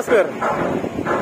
masker.